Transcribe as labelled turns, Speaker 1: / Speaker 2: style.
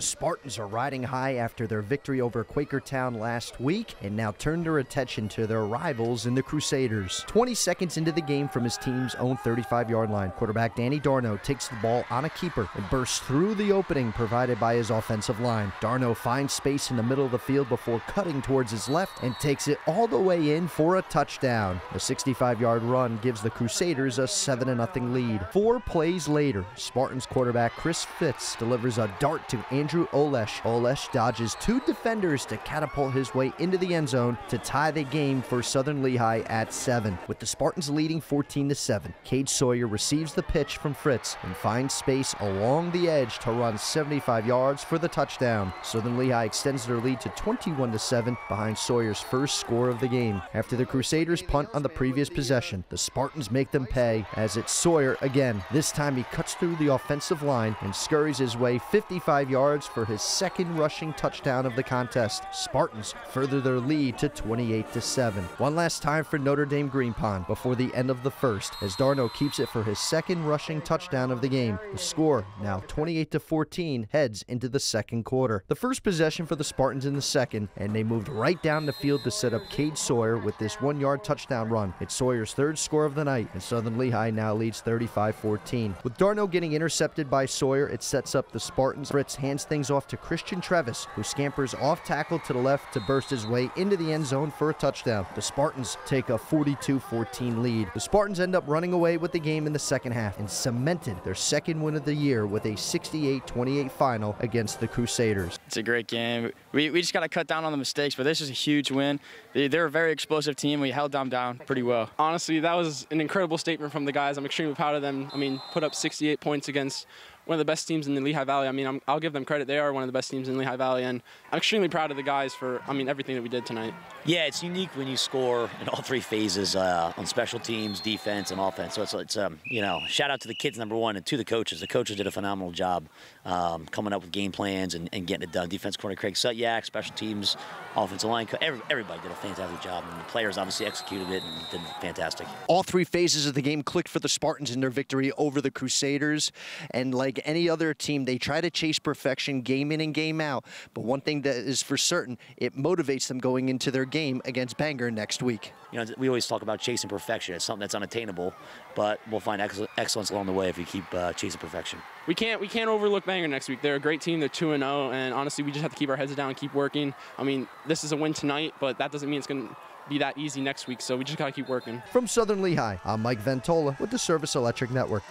Speaker 1: The Spartans are riding high after their victory over Quakertown last week and now turn their attention to their rivals in the Crusaders. 20 seconds into the game from his team's own 35 yard line, quarterback Danny Darno takes the ball on a keeper and bursts through the opening provided by his offensive line. Darno finds space in the middle of the field before cutting towards his left and takes it all the way in for a touchdown. The 65 yard run gives the Crusaders a 7 0 lead. Four plays later, Spartans quarterback Chris Fritz delivers a dart to Andrew Olesh. Olesh dodges two defenders to catapult his way into the end zone to tie the game for Southern Lehigh at 7. With the Spartans leading 14 to 7, Cade Sawyer receives the pitch from Fritz and finds space along the edge to run 75 yards for the touchdown. Southern Lehigh extends their lead to 21 to 7 behind Sawyer's first score of the game. After the Crusaders punt on the previous possession, the Spartans make them pay as it's Sawyer again. This time he cuts through the offensive line and scurries his way 55 yards yards for his second rushing touchdown of the contest. Spartans further their lead to 28 to 7. One last time for Notre Dame Green Pond before the end of the first as Darno keeps it for his second rushing touchdown of the game. The score, now 28 to 14, heads into the second quarter. The first possession for the Spartans in the second, and they moved right down the field to set up Cade Sawyer with this one-yard touchdown run. It's Sawyer's third score of the night, and Southern Lehigh now leads 35-14. With Darno getting intercepted by Sawyer, it sets up the Spartans. Fritz hands hands things off to Christian Trevis, who scampers off tackle to the left to burst his way into the end zone for a touchdown. The Spartans take a 42 14 lead. The Spartans end up running away with the game in the second half and cemented their second win of the year with a 68 28 final against the Crusaders.
Speaker 2: It's a great game. We, we just got to cut down on the mistakes, but this is a huge win. They, they're a very explosive team. We held them down pretty well.
Speaker 3: Honestly, that was an incredible statement from the guys. I'm extremely proud of them. I mean, put up 68 points against one of the best teams in the Lehigh Valley. I mean, i will give them credit. They are one of the best teams in Lehigh Valley, and I'm extremely proud of the guys for, I mean, everything that we did tonight.
Speaker 4: Yeah, it's unique when you score in all three phases uh, on special teams, defense, and offense. So it's, it's um, you know, shout out to the kids, number one, and to the coaches. The coaches did a phenomenal job um, coming up with game plans and, and, getting it done. Defense corner Craig Sutyak, special teams, offensive line, every, everybody did a fantastic job, and the players obviously executed it and did fantastic.
Speaker 1: All three phases of the game clicked for the Spartans in their victory over the Crusaders, and like any other team team. They try to chase perfection game in and game out. But one thing that is for certain, it motivates them going into their game against Bangor next week.
Speaker 4: You know, we always talk about chasing perfection. It's something that's unattainable, but we'll find excellence along the way if we keep uh, chasing perfection.
Speaker 3: We can't we can't overlook Bangor next week. They're a great team. They're two and zero, oh, and honestly, we just have to keep our heads down and keep working. I mean, this is a win tonight, but that doesn't mean it's going to be that easy next week. So we just got to keep working.
Speaker 1: From Southern Lehigh, I'm Mike Ventola with the Service Electric Network.